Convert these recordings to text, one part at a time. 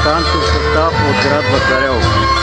музыкантов состав от град Вакарел.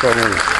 con.